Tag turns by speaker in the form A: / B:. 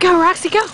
A: Go, Roxy, go.